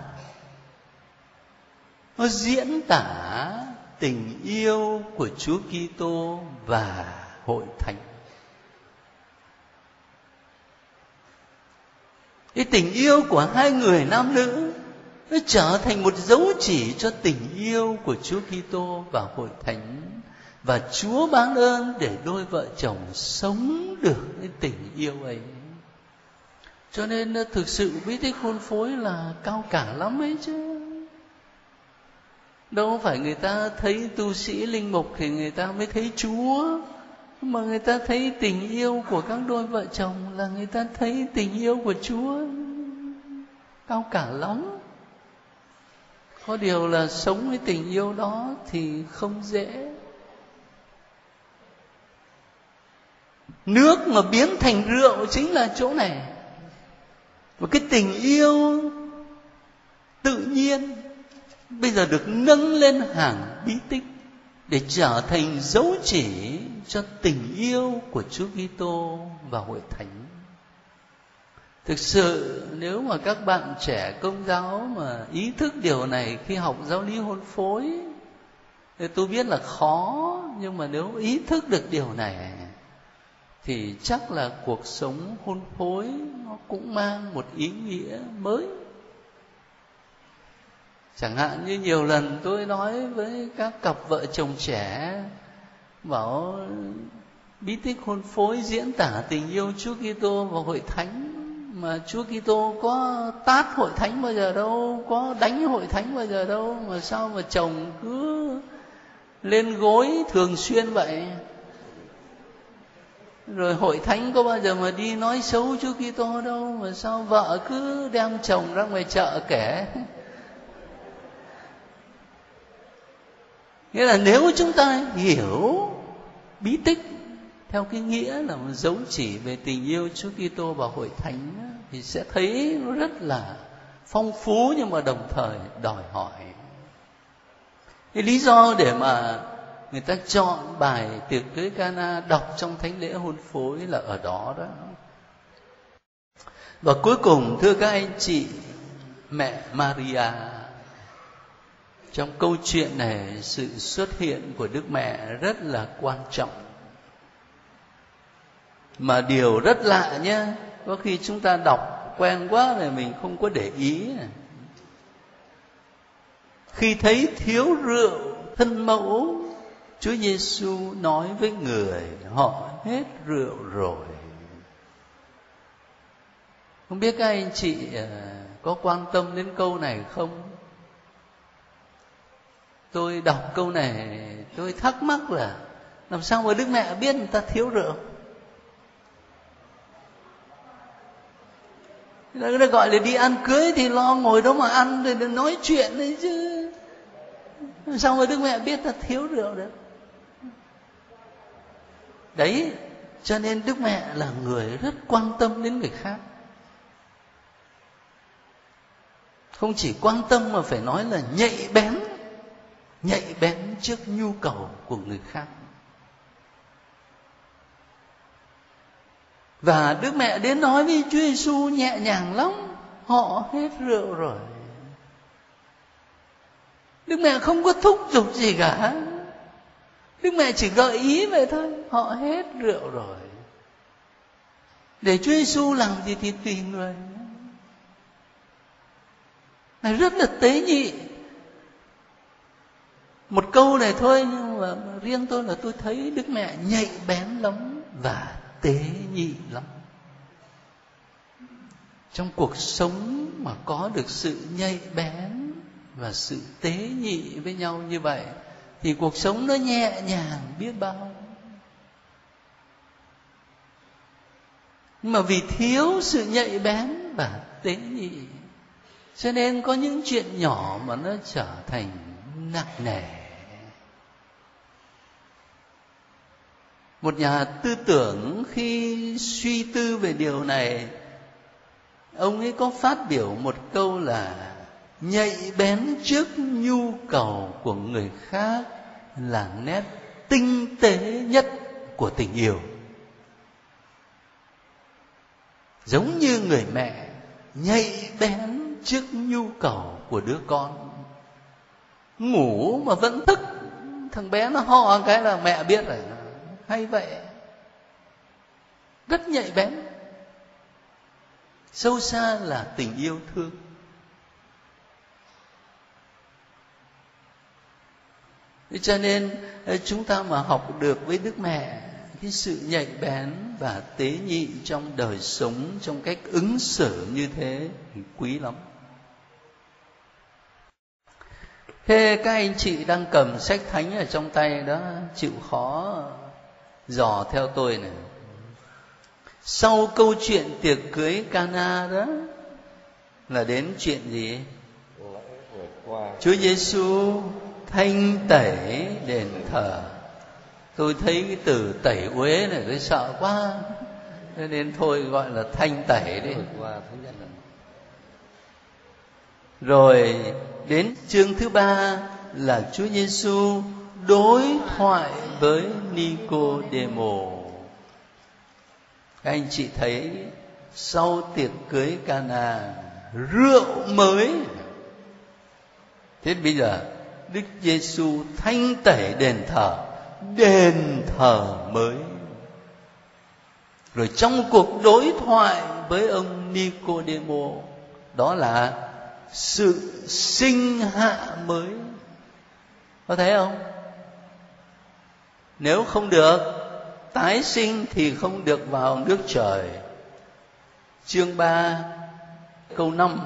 Nó diễn tả tình yêu của Chúa Kitô và hội thánh. Cái tình yêu của hai người nam nữ nó trở thành một dấu chỉ cho tình yêu của Chúa Kitô và hội thánh. Và Chúa ban ơn để đôi vợ chồng sống được cái tình yêu ấy. Cho nên ờ, thực sự bí tích hôn phối là cao cả lắm ấy chứ đâu phải người ta thấy tu sĩ linh mục thì người ta mới thấy chúa. Mà người ta thấy tình yêu của các đôi vợ chồng là người ta thấy tình yêu của chúa. Cao cả lắm. Có điều là sống với tình yêu đó thì không dễ. Nước mà biến thành rượu chính là chỗ này. Và cái tình yêu tự nhiên bây giờ được nâng lên hàng bí tích để trở thành dấu chỉ cho tình yêu của Chúa Kitô và hội thánh. Thực sự, nếu mà các bạn trẻ công giáo mà ý thức điều này khi học giáo lý hôn phối, thì tôi biết là khó, nhưng mà nếu ý thức được điều này, thì chắc là cuộc sống hôn phối nó cũng mang một ý nghĩa mới chẳng hạn như nhiều lần tôi nói với các cặp vợ chồng trẻ bảo bí tích hôn phối diễn tả tình yêu Chúa Kitô và hội thánh mà Chúa Kitô có tát hội thánh bao giờ đâu, có đánh hội thánh bao giờ đâu mà sao mà chồng cứ lên gối thường xuyên vậy? Rồi hội thánh có bao giờ mà đi nói xấu Chúa Kitô đâu mà sao vợ cứ đem chồng ra ngoài chợ kể? Nghĩa là nếu chúng ta hiểu, bí tích, theo cái nghĩa là một dấu chỉ về tình yêu Chúa Kitô và hội thánh thì sẽ thấy nó rất là phong phú nhưng mà đồng thời đòi hỏi. Cái lý do để mà người ta chọn bài tiệc cưới Cana đọc trong thánh lễ hôn phối là ở đó đó. Và cuối cùng, thưa các anh chị, mẹ Maria trong câu chuyện này, sự xuất hiện của đức mẹ rất là quan trọng. Mà điều rất lạ nhé có khi chúng ta đọc quen quá rồi mình không có để ý. Khi thấy thiếu rượu thân mẫu, Chúa Giêsu nói với người, họ hết rượu rồi. Không biết các anh chị ờ, có quan tâm đến câu này không? Tôi đọc câu này, tôi thắc mắc là làm sao mà đức mẹ biết người ta thiếu rượu? Nó gọi là đi ăn cưới thì lo ngồi đó mà ăn rồi nói chuyện đấy chứ. Làm sao mà đức mẹ biết ta thiếu rượu được? Đấy, cho nên đức mẹ là người rất quan tâm đến người khác. Không chỉ quan tâm mà phải nói là nhạy bén nhạy bén trước nhu cầu của người khác. Và đức mẹ đến nói với chúa giêsu nhẹ nhàng lắm, họ hết rượu rồi. Đức mẹ không có thúc giục gì cả. Đức mẹ chỉ gợi ý vậy thôi, họ hết rượu rồi. Để chúa giêsu làm gì thì tùy người này rất là tế nhị một câu này thôi, nhưng mà riêng tôi là tôi thấy đức mẹ nhạy bén lắm và tế nhị lắm. Trong cuộc sống mà có được sự nhạy bén và sự tế nhị với nhau như vậy, thì cuộc sống nó nhẹ nhàng biết bao. Nhưng mà vì thiếu sự nhạy bén và tế nhị, cho nên có những chuyện nhỏ mà nó trở thành nặng nề. Một nhà tư tưởng khi suy tư về điều này, ông ấy có phát biểu một câu là nhạy bén trước nhu cầu của người khác là nét tinh tế nhất của tình yêu. Giống như người mẹ nhạy bén trước nhu cầu của đứa con ngủ mà vẫn thức. Thằng bé nó ho cái là mẹ biết rồi. Hay vậy. Rất nhạy bén. Sâu xa là tình yêu thương. Cho nên ờ, chúng ta mà học được với Đức Mẹ, cái sự nhạy bén và tế nhị trong đời sống, trong cách ứng xử như thế thì quý lắm. Thế các anh chị đang cầm sách thánh ở trong tay đó chịu khó dò theo tôi này. Sau câu chuyện tiệc cưới Cana đó là đến chuyện gì? Chúa Giêsu thanh tẩy đền thờ. Tôi thấy cái từ tẩy uế này tôi sợ quá. Cho nên thôi gọi là thanh tẩy đi. Rồi đến chương thứ ba là Chúa Giêsu đối thoại với Nicodemo. Các anh chị thấy sau tiệc cưới Cana, rượu mới. Thế bây giờ, Đức Giêsu thanh tẩy đền thờ đền thờ mới. Rồi trong cuộc đối thoại với ông Nicodemo, đó là sự sinh hạ mới. Có thấy không? Nếu không được, tái sinh thì không được vào nước trời. Chương 3 câu 5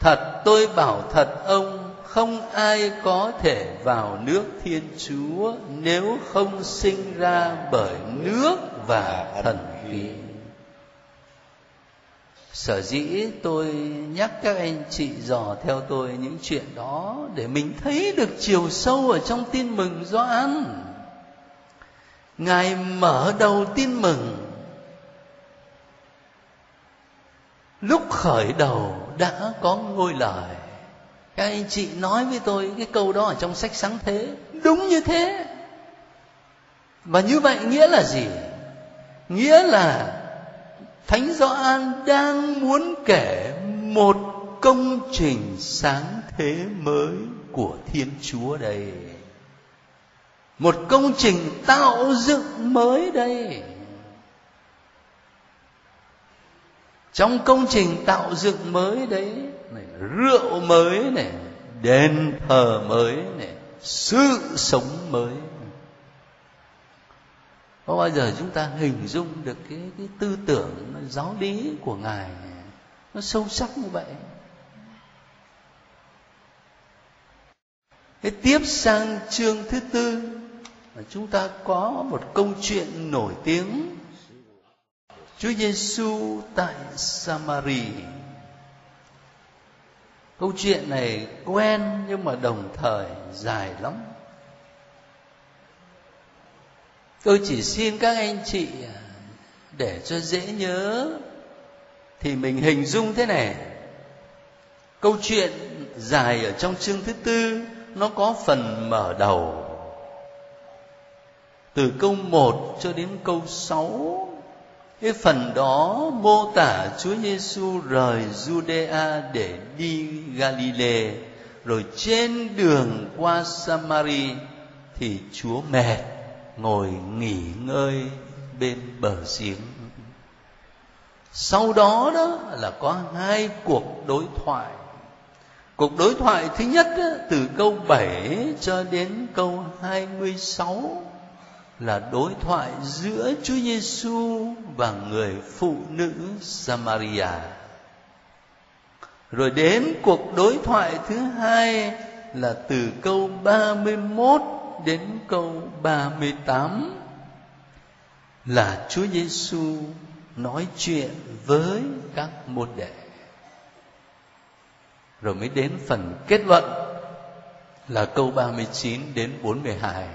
Thật tôi bảo thật ông, không ai có thể vào nước thiên chúa nếu không sinh ra bởi nước và thần khí sở dĩ tôi nhắc các anh chị dò theo tôi những chuyện đó để mình thấy được chiều sâu ở trong tin mừng Gioan ngài mở đầu tin mừng. Lúc khởi đầu đã có ngôi lời. Các anh chị nói với tôi cái câu đó ở trong sách sáng thế. Đúng như thế. Và như vậy nghĩa là gì? Nghĩa là thánh gioan đang muốn kể một công trình sáng thế mới của thiên chúa đây. Một công trình tạo dựng mới đây. Trong công trình tạo dựng mới đấy này, rượu mới này đền thờ mới này sự sống mới có bao giờ chúng ta hình dung được cái cái tư tưởng giáo lý của ngài nó sâu sắc như vậy Thế tiếp sang chương thứ tư chúng ta có một câu chuyện nổi tiếng Chúa Giêsu tại Samari. Câu chuyện này quen nhưng mà đồng thời dài lắm. Tôi chỉ xin các anh chị à, để cho dễ nhớ. Thì mình hình dung thế này. Câu chuyện dài ở trong chương thứ tư, nó có phần mở đầu. Từ câu 1 cho đến câu 6 cái phần đó mô tả Chúa Giêsu rời Judea để đi Galilee, rồi trên đường qua Samari thì Chúa mệt ngồi nghỉ ngơi bên bờ giếng sau đó đó là có hai cuộc đối thoại cuộc đối thoại thứ nhất đó, từ câu 7 cho đến câu 26 là đối thoại giữa Chúa Giêsu và người phụ nữ Samaria. Rồi đến cuộc đối thoại thứ hai là từ câu 31 đến câu 38 là Chúa Giêsu nói chuyện với các môn đệ. Rồi mới đến phần kết luận là câu 39 đến 42.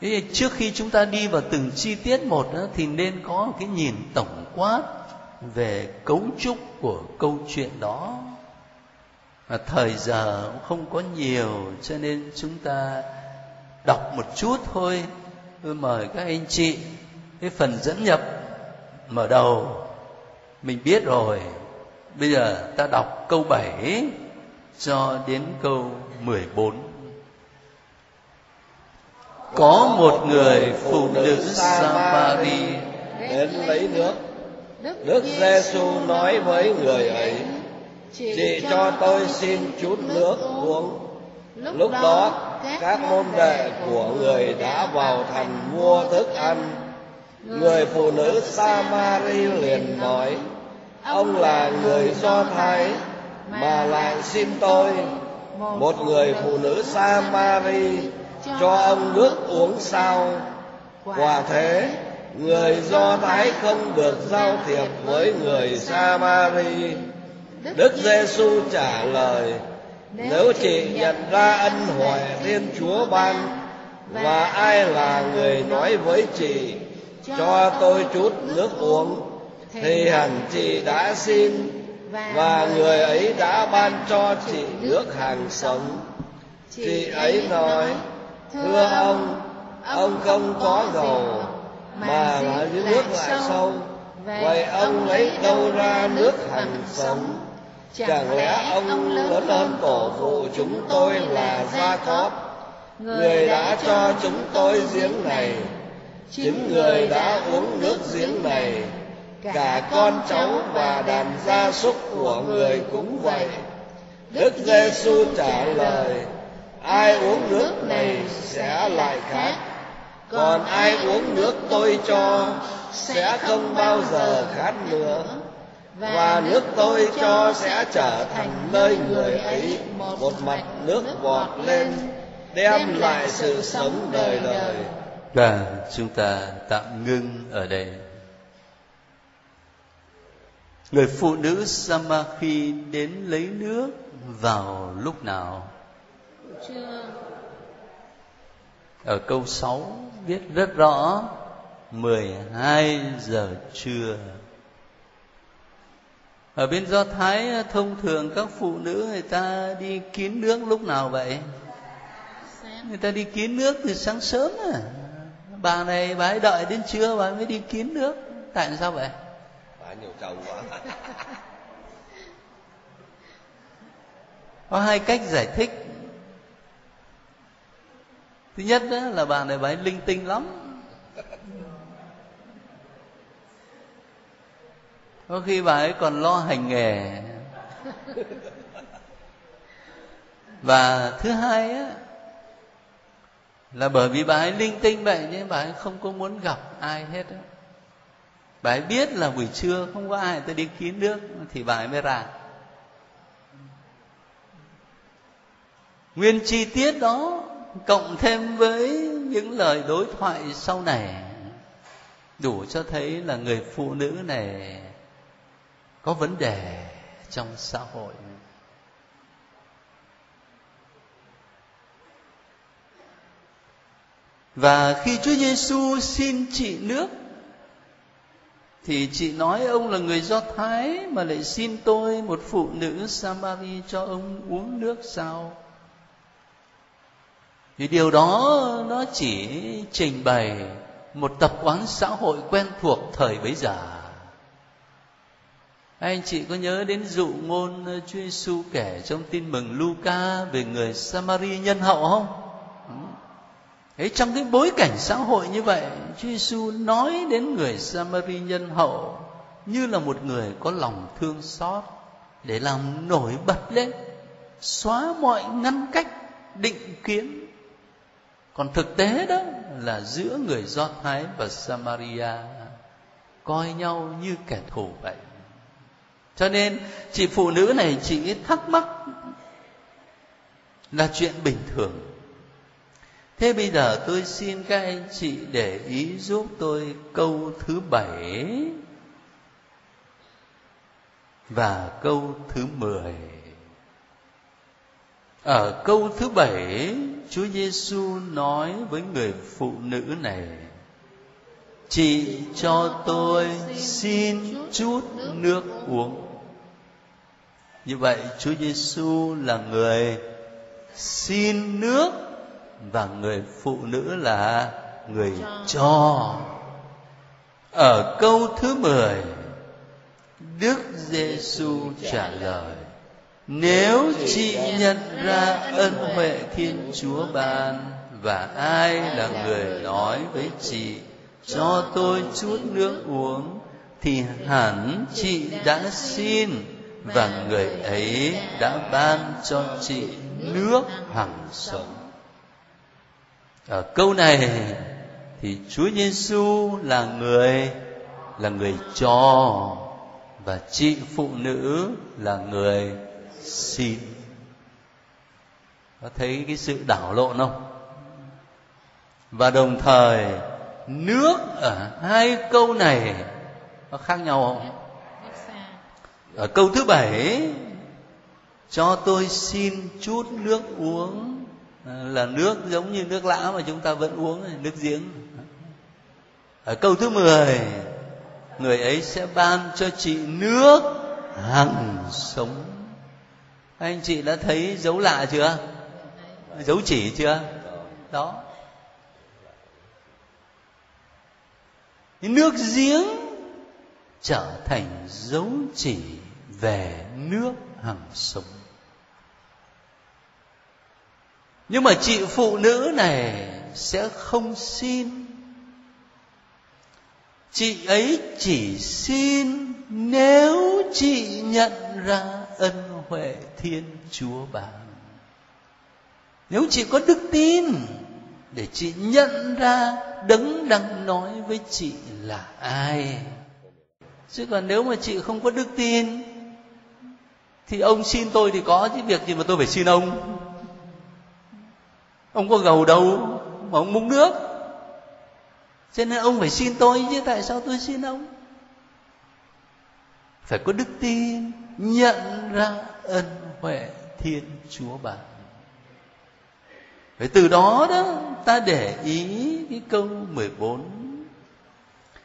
Thế trước khi chúng ta đi vào từng chi tiết một đó, thì nên có một cái nhìn tổng quát về cấu trúc của câu chuyện đó và thời giờ cũng không có nhiều, cho nên chúng ta đọc một chút thôi. Tôi mời các anh chị cái phần dẫn nhập mở đầu. Mình biết rồi. Bây giờ ta đọc câu 7 cho đến câu 14 có một người phụ nữ Samari đến lấy nước. Đức Giêsu nói với người ấy Chị cho tôi xin chút nước uống. Lúc đó các môn đệ của người đã vào thành mua thức ăn. Người phụ nữ Samari liền nói Ông là người Do Thái Mà lại xin tôi Một người phụ nữ Samari Cho ông nước uống sao Quả thế Người Do Thái không được giao thiệp với người Samari Đức Giêsu trả lời Nếu chị nhận ra ân huệ Thiên Chúa ban Và ai là người nói với chị Cho tôi chút nước uống Thì hẳn chị đã xin Và người ấy đã ban cho chị nước hàng sống. Chị ấy nói Thưa ông Ông không có dầu Mà là dưới nước lại sâu. Vậy ông lấy đâu ra nước hàng sống Chẳng lẽ ông lớn hơn tổ phụ chúng tôi là Gia Cóp? Người đã cho chúng tôi giếng này. Chính người đã uống nước giếng này. Cả con cháu và đàn gia súc của người cũng vậy. Đức Giêsu trả lời Ai uống nước này sẽ lại khát Còn ai uống nước tôi cho Sẽ không bao giờ khát nữa và nước tôi cho sẽ trở thành nơi người ấy. một mặt nước vọt lên đem lại sự sống đời đời và chúng ta tạm ngưng ở đây. Người phụ nữ Samaki đến lấy nước vào lúc nào? Chưa ở câu 6 viết rất rõ 12 giờ trưa ở bên do thái thông thường các phụ nữ người ta đi kín nước lúc nào vậy? Người ta đi kín nước từ sáng sớm à? Bà này bà ấy đợi đến trưa bà ấy mới đi kín nước. Tại sao vậy? Bà nhiều chồng quá. Có hai cách giải thích. Thứ nhất đó là bà này bà ấy linh tinh lắm có khi bà ấy còn lo hành nghề. Và thứ hai á, là bởi vì bà ấy linh tinh vậy nên bà ấy không có muốn gặp ai hết á. Bà ấy biết là buổi trưa không có ai tôi đi kín nước thì bà ấy mới ra. Nguyên chi tiết đó cộng thêm với những lời đối thoại sau này đủ cho thấy là người phụ nữ này có vấn đề trong xã hội và khi Chúa Giêsu xin chị nước, thì chị nói ông là người Do Thái mà lại xin tôi một phụ nữ Samari cho ông uống nước sao? Thì điều đó nó chỉ trình bày một tập quán xã hội quen thuộc thời bấy giờ anh chị có nhớ đến dụ ngôn ờ, Chúa Giêsu kể trong tin mừng Luca về người Samari nhân hậu không? Thế trong cái bối cảnh xã hội như vậy, Chúa Giêsu nói đến người Samari nhân hậu như là một người có lòng thương xót để làm nổi bật lên, xóa mọi ngăn cách định kiến. Còn thực tế đó là giữa người Do Thái và Samaria coi nhau như kẻ thù vậy cho nên chị phụ nữ này chị thắc mắc là chuyện bình thường. Thế bây giờ tôi xin các anh chị để ý giúp tôi câu thứ bảy và câu thứ mười. Ở câu thứ bảy, chúa giêsu nói với người phụ nữ này, chị cho tôi xin chút nước uống như vậy chúa giêsu là người xin nước và người phụ nữ là người cho. ở câu thứ mười đức giêsu trả lời nếu chị nhận ra ân huệ thiên chúa ban và ai là người nói với chị cho tôi chút nước uống thì hẳn chị đã xin và người ấy đã ban cho chị nước hằng sống. Ở câu này thì Chúa Giêsu là người là người cho, và chị phụ nữ là người xin. Có thấy cái sự đảo lộn không? Và đồng thời, nước ở hai câu này nó khác nhau không? Ở câu thứ bảy, cho tôi xin chút nước uống. À, là nước giống như nước lã mà chúng ta vẫn uống, nước giếng. Ở câu thứ mười, người ấy sẽ ban cho chị nước hằng sống. Anh chị đã thấy dấu lạ chưa? Dấu chỉ chưa? Đó. Nước giếng trở thành dấu chỉ về nước hằng sống. Nhưng mà chị phụ nữ này sẽ không xin. Chị ấy chỉ xin nếu chị nhận ra ân huệ thiên chúa ban nếu chị có đức tin để chị nhận ra đấng đang nói với chị là ai. Chứ còn nếu mà chị không có đức tin thì ông xin tôi thì có chứ việc gì mà tôi phải xin ông? Ông có gầu đâu mà ông muốn nước? Cho nên ông phải xin tôi chứ tại sao tôi xin ông? Phải có đức tin, nhận ra ân huệ thiên chúa bạn phải từ đó đó ta để ý cái câu 14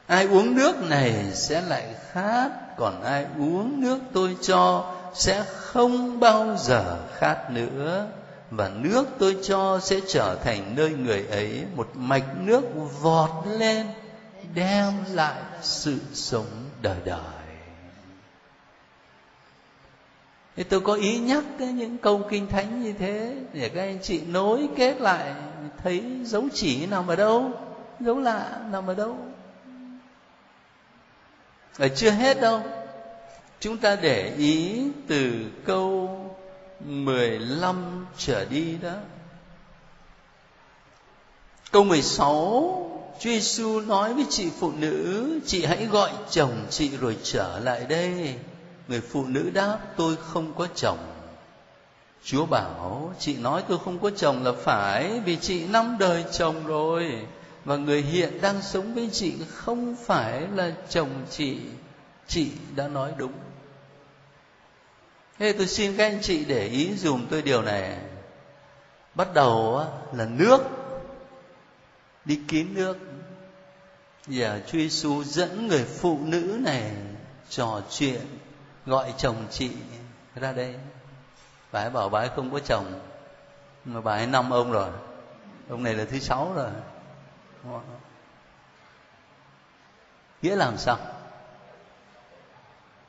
Ai uống nước này sẽ lại khát, Còn ai uống nước tôi cho sẽ không bao giờ khát nữa, và nước tôi cho sẽ trở thành nơi người ấy, một mạch nước vọt lên, đem lại sự sống đời đời. Thì tôi có ý nhắc cái những câu kinh thánh như thế, để các anh chị nối kết lại, thấy dấu chỉ nằm ở đâu, dấu lạ nằm ở đâu. Và chưa hết đâu chúng ta để ý từ câu 15 trở đi đó. Câu 16 Chúa Giêsu nói với chị phụ nữ, chị hãy gọi chồng chị rồi trở lại đây. Người phụ nữ đáp, tôi không có chồng. Chúa bảo, chị nói tôi không có chồng là phải, vì chị năm đời chồng rồi, và người hiện đang sống với chị không phải là chồng chị. Chị đã nói đúng thế tôi xin các anh chị để ý dùm tôi điều này. Bắt đầu là nước. Đi kín nước. Giờ à, Chúa Giêsu dẫn người phụ nữ này trò chuyện, gọi chồng chị ra đây. Bà ấy bảo bà ấy không có chồng, mà bà ấy năm ông rồi. Ông này là thứ sáu rồi. Nghĩa làm sao?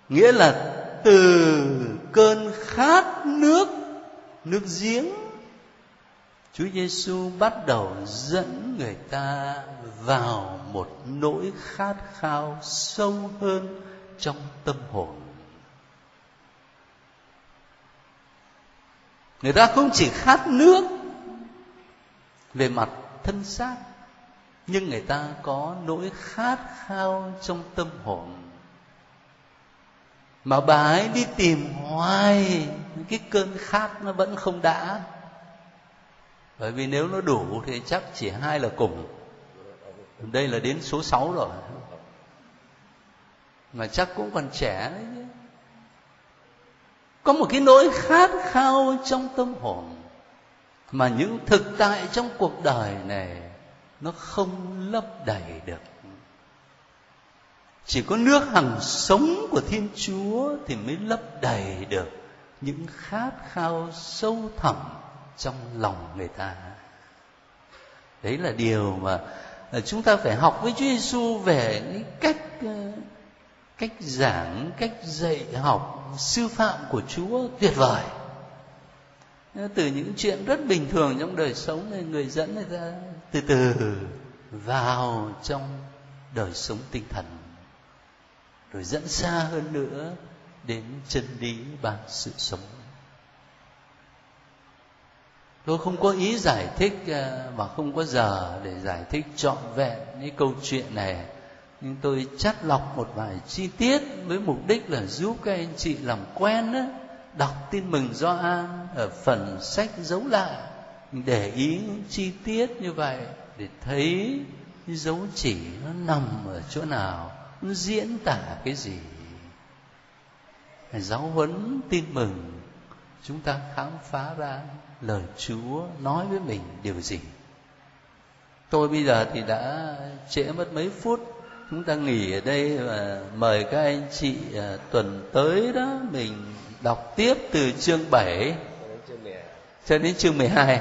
Nghĩa là từ cơn khát nước nước giếng. Chúa Giêsu bắt đầu dẫn người ta vào một nỗi khát khao sâu hơn trong tâm hồn. Người ta không chỉ khát nước về mặt thân xác, nhưng người ta có nỗi khát khao trong tâm hồn. Mà bà ấy đi tìm hoài cái cơn khát nó vẫn không đã. Bởi vì nếu nó đủ thì chắc chỉ hai là cùng. Đây là đến số 6 rồi. Mà chắc cũng còn trẻ đấy chứ. Có một cái nỗi khát khao trong tâm hồn mà những thực tại trong cuộc đời này nó không lấp đầy được chỉ có nước hằng sống của thiên chúa thì mới lấp đầy được những khát khao sâu thẳm trong lòng người ta. Đấy là điều mà à, chúng ta phải học với Chúa Giêsu về cái cách à, cách giảng, cách dạy học sư phạm của Chúa tuyệt vời. Ờ, từ những chuyện rất bình thường trong đời sống này, người dẫn người ta từ từ vào trong đời sống tinh thần rồi dẫn xa hơn nữa đến chân lý ban sự sống. Tôi không có ý giải thích và không có giờ để giải thích trọn vẹn cái câu chuyện này. Nhưng tôi chắt lọc một vài chi tiết với mục đích là giúp các anh chị làm quen đó, đọc tin mừng do An ở phần sách dấu lại. Để ý những chi tiết như vậy để thấy dấu chỉ nó nằm ở chỗ nào diễn tả cái gì? Giáo huấn tin mừng chúng ta khám phá ra lời chúa nói với mình điều gì? Tôi bây giờ thì đã trễ mất mấy phút. Chúng ta nghỉ ở đây và mời các anh chị à, tuần tới đó mình đọc tiếp từ chương 7 cho đến chương 12